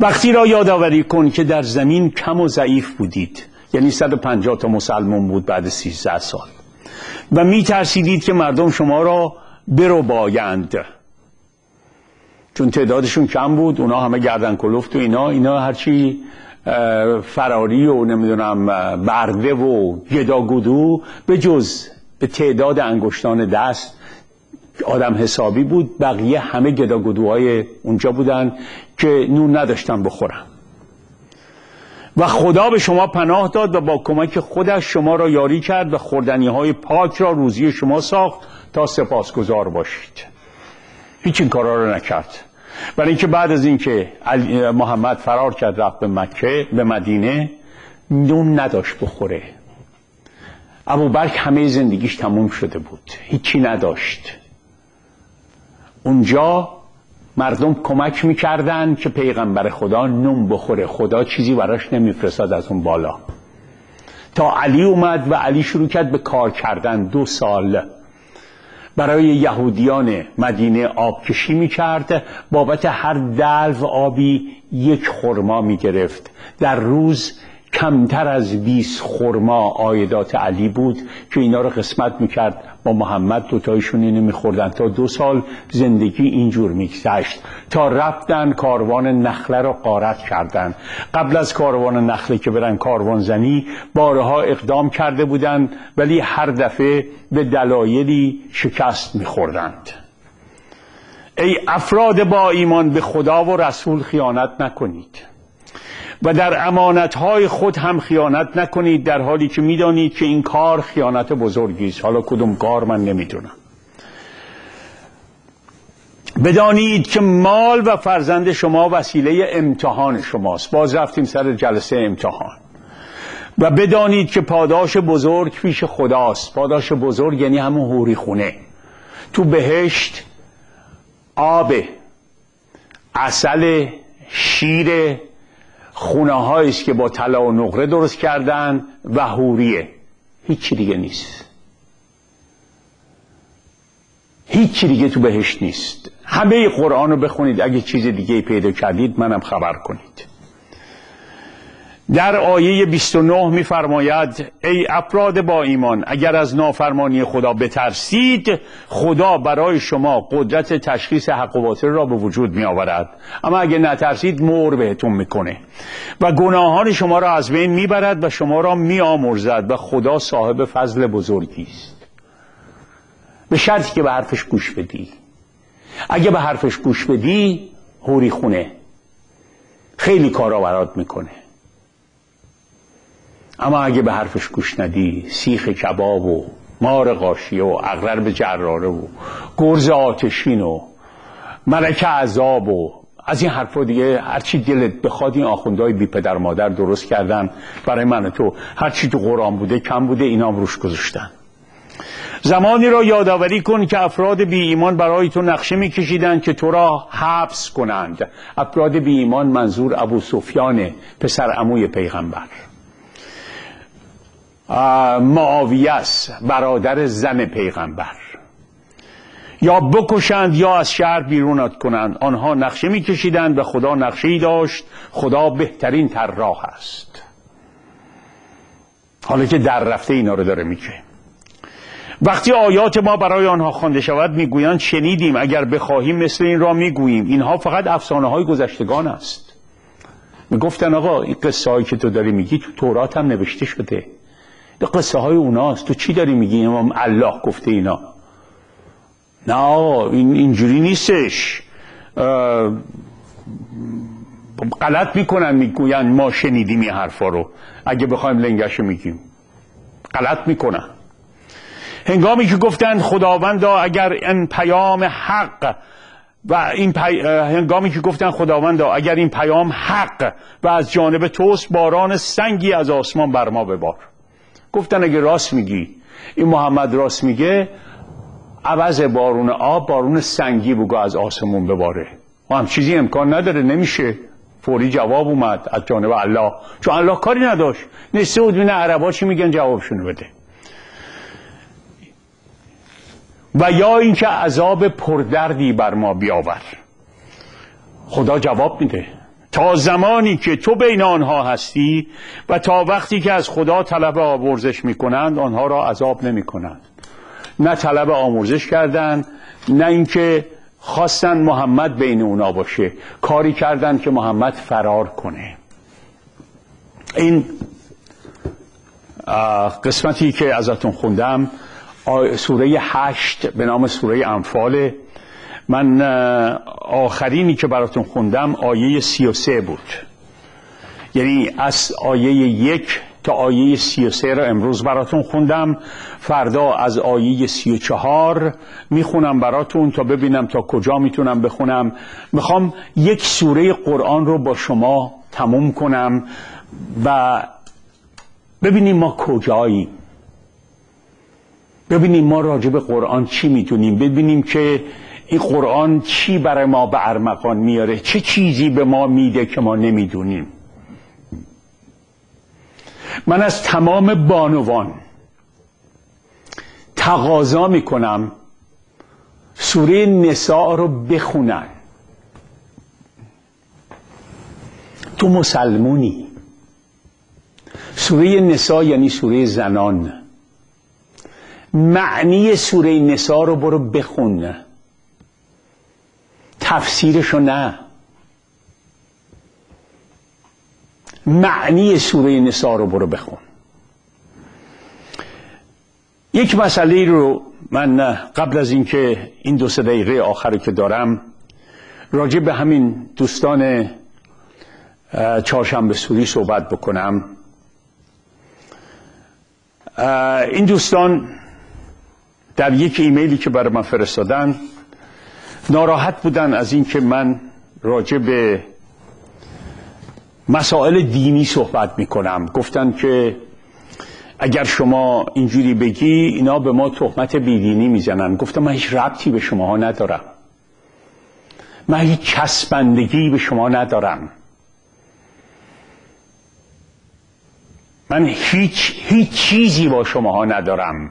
وقتی را یادآوری کن که در زمین کم و ضعیف بودید. یعنی 150 تا مسلمان بود بعد 13 سال. و می ترسیدید که مردم شما را برو بایند چون تعدادشون کم بود اونا همه گردن کلفت و اینا اینا هرچی فراری و نمی‌دونم برده و گداگودو به جز به تعداد انگشتان دست آدم حسابی بود. بقیه همه گداگودوهای اونجا بودن که نون نداشتن بخورن. و خدا به شما پناه داد و با کمک خودش شما را یاری کرد و خوردنی های پاک را روزی شما ساخت تا سپاسگزار باشید. هیچ این کارا رو نکرد. برای اینکه بعد از اینکه محمد فرار کرد رفت به مکه به مدینه نون نداشت بخوره. ابو برک همه زندگیش تموم شده بود. هیچی نداشت. اونجا مردم کمک می‌کردن که پیغمبر خدا نون بخوره. خدا چیزی براش نمیفرستاد از اون بالا. تا علی اومد و علی شروع کرد به کار کردن. دو سال برای یهودیان مدینه آب کشی می کرد بابت هر دلو آبی یک خرما می گرفت در روز کمتر از 20 خرما آیدات علی بود که اینا رو قسمت می‌کرد. با محمد دوتایشون اینو میخوردن. تا دو سال زندگی اینجور میگذشت. تا رفتن کاروان نخله رو قارت کردن. قبل از کاروان نخله که برن کاروان زنی بارها اقدام کرده بودند ولی هر دفعه به دلایلی شکست میخوردند. ای افراد با ایمان به خدا و رسول خیانت نکنید. و در امانتهای خود هم خیانت نکنید در حالی که می‌دانید که این کار خیانت بزرگی است. حالا کدوم کار من نمی‌دونم. بدانید که مال و فرزند شما وسیله امتحان شماست. باز رفتیم سر جلسه امتحان. و بدانید که پاداش بزرگ پیش خداست. پاداش بزرگ یعنی همون هوری خونه. تو بهشت آب اصل شیر خونه است که با طلا و نقره درست کردن و هوریه هیچی دیگه نیست. هیچی دیگه تو بهشت نیست. همه قرآن رو بخونید. اگه چیز دیگه پیدا کردید منم خبر کنید. در آیه 29 میفرماید ای افراد با ایمان اگر از نافرمانی خدا بترسید خدا برای شما قدرت تشخیص حق و باطل را به وجود می آورد اما اگر نترسید مور بهتون می‌کنه. و گناهان شما را از بین می‌برد و شما را میآمرزد و خدا صاحب فضل بزرگی است. به شرطی که به حرفش گوش بدی. اگه به حرفش گوش بدی هوری خونه. خیلی کارا برات می‌کنه. اما اگه به حرفش گوش ندی سیخ کباب و مار قاشیه و به جراره و گرز آتشین و ملک عذاب و از این حرفا دیگه هرچی دلت بخواد این آخوندهای بی پدر مادر درست کردن. برای من تو هرچی تو قرآن بوده کم بوده اینا هم روش گذاشتن. زمانی را یادآوری کن که افراد بی ایمان برای تو نقشه میکشیدند که تو را حبس کنند. افراد بی ایمان منظور ابو سفیان پسر عموی پیغمبر. معاویه برادر زن پیغمبر. یا بکشند یا از شهر بیرونت کنند. آنها نقشه میکشیدند و خدا نقشه ای داشت. خدا بهترین طراح است. حالا که در رفته اینا رو داره میگه. وقتی آیات ما برای آنها خوانده شود می‌گویند شنیدیم. اگر بخواهیم مثل این را می‌گوییم. اینها فقط افسانه های گذشتگان است. می‌گفتن آقا این قصه هایی که تو داری میگی تو تورات هم نوشته شده. به قصه های اوناست. تو چی داری میگی؟ امام الله گفته اینا. نه این اینجوری نیستش. غلط می‌کنن می‌گوین ما شنیدیم این حرفا رو. اگه بخوایم لنگش میگیم. غلط می‌کنن. هنگامی که گفتند خداوندا اگر این پیام حق و این پی... هنگامی که گفتن خداوندا اگر این پیام حق و از جانب توست باران سنگی از آسمان بر ما ببار. گفتن اگه راست میگی. این محمد راست میگه عوض بارون آب بارون سنگی بگو از آسمون بباره. و هم چیزی امکان نداره نمیشه. فوری جواب اومد از جانب الله. چون الله کاری نداشت. نسته بود بینه عربا چی میگن جوابشون بده. و یا اینکه عذاب پردردی بر ما بیاور. خدا جواب میده. تا زمانی که تو بین آنها هستی و تا وقتی که از خدا طلب آمرزش می‌کنند آنها را عذاب نمی‌کنند. نه طلب آمرزش کردند نه اینکه خواستن محمد بین اونا باشه. کاری کردند که محمد فرار کنه. این قسمتی که ازتون خوندم سوره هشت به نام سوره انفاله من آخرینی که براتون خوندم آیه سی و سه بود. یعنی از آیه یک تا آیه سی و سه را امروز براتون خوندم. فردا از آیه سی و چهار می‌خونم براتون تا ببینم تا کجا می‌تونم بخونم. می‌خوام یک سوره قرآن رو با شما تموم کنم و ببینیم ما کجاییم. ببینیم ما راجع به قرآن چی می‌تونیم ببینیم که این قرآن چی برای ما به ارمغان میاره؟ چه چیزی به ما میده که ما نمی‌دونیم؟ من از تمام بانوان تقاضا می‌کنم سوره نساء رو بخونن. تو مسلمونی. سوره نساء یعنی سوره زنان. معنی سوره نساء رو برو بخون. تفسیرشو نه. معنی سوره نسا رو برو بخون. یک مسئله رو من قبل از اینکه این دو سه دقیقه آخر که دارم راجع به همین دوستان چهارشنبه سوری صحبت بکنم. این دوستان در یک ایمیلی که برای من فرستادن ناراحت بودن از اینکه من راجع به مسائل دینی صحبت می‌کنم. گفتن که اگر شما اینجوری بگی اینا به ما تهمت بیدینی می‌زنن. گفتم من هیچ ربطی به شما ندارم. من هیچ چسبندگی به شما ندارم. من هیچ هیچ چیزی با شما ندارم.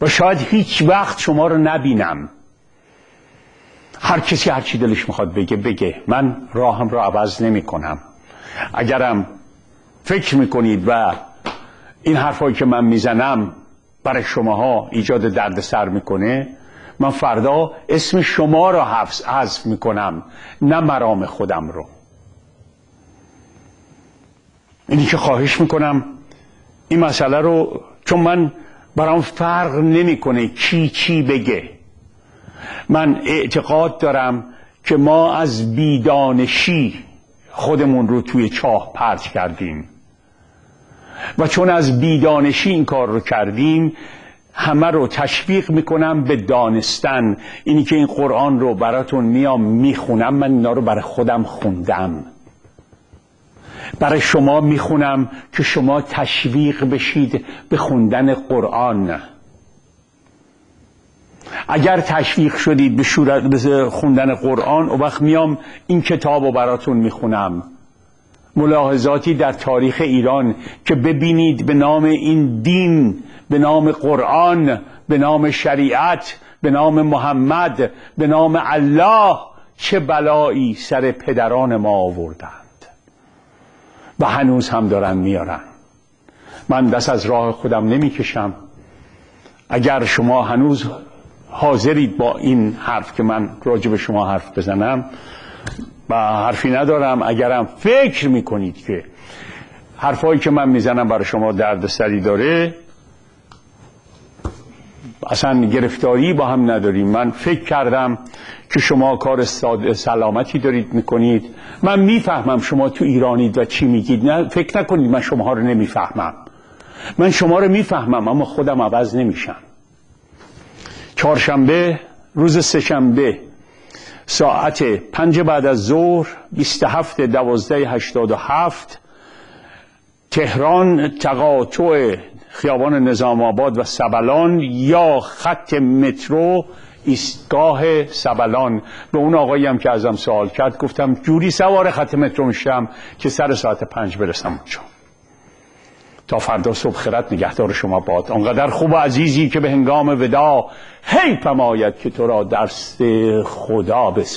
و شاید هیچ وقت شما رو نبینم. هر کسی هر چی دلش می‌خواد بگه بگه. من راهم رو عوض نمی کنم اگرم فکر می‌کنید و این حرفایی که من می‌زنم برای شماها ایجاد درد سر می‌کنه من فردا اسم شما را حفظ حذف می‌کنم نه مرام خودم رو. اینی که خواهش می‌کنم این مسئله رو چون من برام فرق نمی‌کنه کی چی بگه. من اعتقاد دارم که ما از بیدانشی خودمون رو توی چاه پرت کردیم. و چون از بیدانشی این کار رو کردیم همه رو تشویق می‌کنم به دانستن. اینی که این قرآن رو براتون میام می‌خونم من اینا رو برای خودم خوندم. برای شما می‌خونم که شما تشویق بشید به خوندن قرآن. اگر تشویق شدید به خوندن قرآن و وقت میام این کتاب رو براتون می‌خونم. ملاحظاتی در تاریخ ایران که ببینید به نام این دین به نام قرآن به نام شریعت به نام محمد به نام الله چه بلایی سر پدران ما آوردند. و هنوز هم دارن میارن. من دست از راه خودم نمی‌کشم. اگر شما هنوز حاضرید با این حرف که من راجع به شما حرف بزنم؟ و حرفی ندارم. اگرم فکر می‌کنید که حرفایی که من می‌زنم برای شما درد سری داره اصلا گرفتاری با هم نداریم. من فکر کردم که شما کار سلامتی دارید می‌کنید. من می‌فهمم شما تو ایرانید و چی میگید. نه فکر نکنید من شما رو نمی‌فهمم. من شما رو می‌فهمم اما خودم عوض نمیشم. چهارشنبه روز سهشنبه ساعت پنج بعد از ظهر 27 دوازده هشتاد و هفت تهران تقاطع خیابان نظام آباد و سبلان یا خط مترو ایستگاه سبلان. به اون آقایی هم که ازم سوال کرد گفتم جوری سوار خط مترو میشم که سر ساعت پنج برسم اونجا. تا فردا صبح خرد نگهدار شما باد. آنقدر خوب و عزیزی که به هنگام ودا هی پماید که تو را درست خدا بس